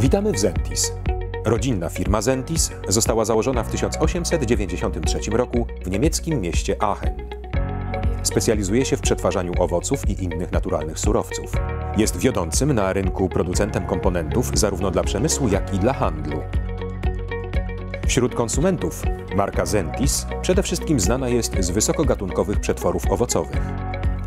Witamy w Zentis. Rodzinna firma Zentis została założona w 1893 roku w niemieckim mieście Aachen. Specjalizuje się w przetwarzaniu owoców i innych naturalnych surowców. Jest wiodącym na rynku producentem komponentów zarówno dla przemysłu, jak i dla handlu. Wśród konsumentów marka Zentis przede wszystkim znana jest z wysokogatunkowych przetworów owocowych.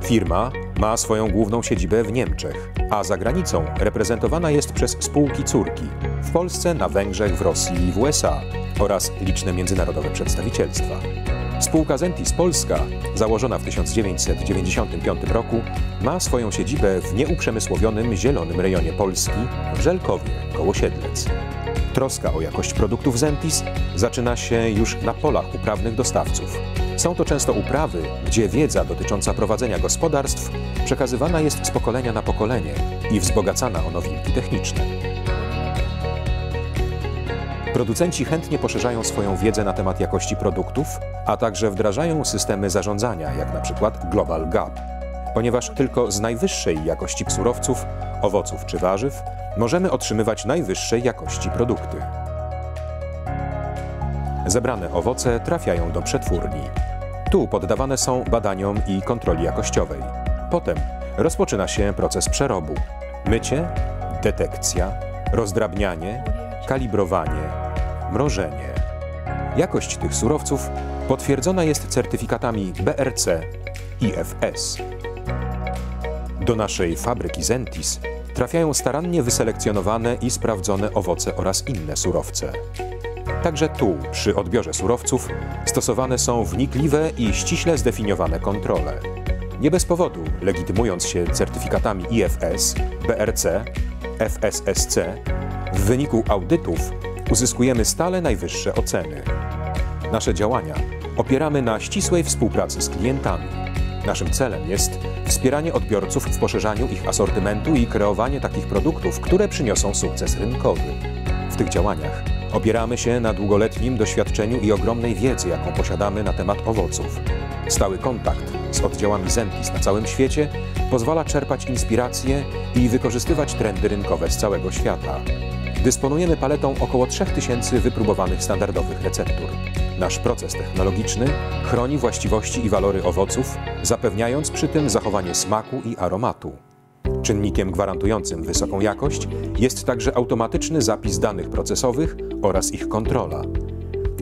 Firma ma swoją główną siedzibę w Niemczech, a za granicą reprezentowana jest przez spółki córki w Polsce, na Węgrzech, w Rosji i w USA oraz liczne międzynarodowe przedstawicielstwa. Spółka Zentis Polska, założona w 1995 roku, ma swoją siedzibę w nieuprzemysłowionym zielonym rejonie Polski w Żelkowie koło Siedlec. Troska o jakość produktów Zentis zaczyna się już na polach uprawnych dostawców. Są to często uprawy, gdzie wiedza dotycząca prowadzenia gospodarstw przekazywana jest z pokolenia na pokolenie i wzbogacana o nowinki techniczne. Producenci chętnie poszerzają swoją wiedzę na temat jakości produktów, a także wdrażają systemy zarządzania, jak na przykład Global Gap, ponieważ tylko z najwyższej jakości surowców, owoców czy warzyw możemy otrzymywać najwyższej jakości produkty. Zebrane owoce trafiają do przetwórni. Tu poddawane są badaniom i kontroli jakościowej. Potem rozpoczyna się proces przerobu. Mycie, detekcja, rozdrabnianie, kalibrowanie, mrożenie. Jakość tych surowców potwierdzona jest certyfikatami BRC i FS. Do naszej fabryki Zentis trafiają starannie wyselekcjonowane i sprawdzone owoce oraz inne surowce. Także tu, przy odbiorze surowców, stosowane są wnikliwe i ściśle zdefiniowane kontrole. Nie bez powodu, legitymując się certyfikatami IFS, BRC, FSSC, w wyniku audytów uzyskujemy stale najwyższe oceny. Nasze działania opieramy na ścisłej współpracy z klientami. Naszym celem jest wspieranie odbiorców w poszerzaniu ich asortymentu i kreowanie takich produktów, które przyniosą sukces rynkowy. W tych działaniach opieramy się na długoletnim doświadczeniu i ogromnej wiedzy, jaką posiadamy na temat owoców. Stały kontakt z oddziałami Zentis na całym świecie pozwala czerpać inspiracje i wykorzystywać trendy rynkowe z całego świata. Dysponujemy paletą około 3000 wypróbowanych standardowych receptur. Nasz proces technologiczny chroni właściwości i walory owoców, zapewniając przy tym zachowanie smaku i aromatu. Czynnikiem gwarantującym wysoką jakość jest także automatyczny zapis danych procesowych oraz ich kontrola.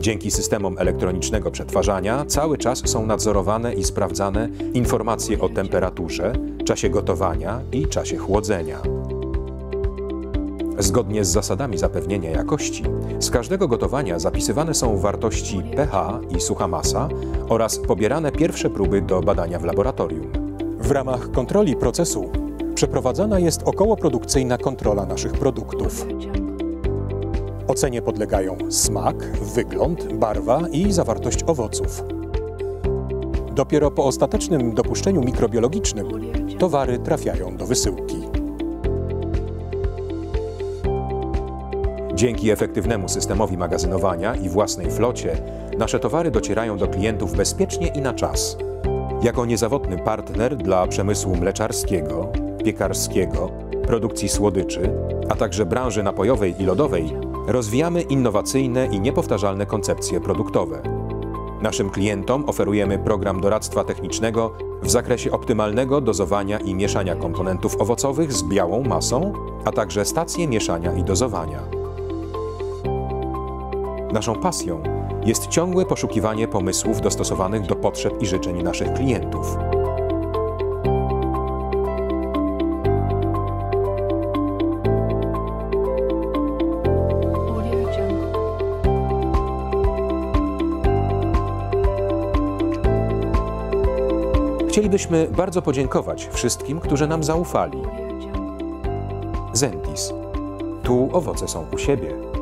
Dzięki systemom elektronicznego przetwarzania cały czas są nadzorowane i sprawdzane informacje o temperaturze, czasie gotowania i czasie chłodzenia. Zgodnie z zasadami zapewnienia jakości, z każdego gotowania zapisywane są wartości pH i sucha masa oraz pobierane pierwsze próby do badania w laboratorium. W ramach kontroli procesu przeprowadzana jest okołoprodukcyjna kontrola naszych produktów. Ocenie podlegają smak, wygląd, barwa i zawartość owoców. Dopiero po ostatecznym dopuszczeniu mikrobiologicznym towary trafiają do wysyłki. Dzięki efektywnemu systemowi magazynowania i własnej flocie, nasze towary docierają do klientów bezpiecznie i na czas. Jako niezawodny partner dla przemysłu mleczarskiego, piekarskiego, produkcji słodyczy, a także branży napojowej i lodowej, rozwijamy innowacyjne i niepowtarzalne koncepcje produktowe. Naszym klientom oferujemy program doradztwa technicznego w zakresie optymalnego dozowania i mieszania komponentów owocowych z białą masą, a także stacje mieszania i dozowania. Naszą pasją jest ciągłe poszukiwanie pomysłów dostosowanych do potrzeb i życzeń naszych klientów. Chcielibyśmy bardzo podziękować wszystkim, którzy nam zaufali. Zentis. Tu owoce są u siebie.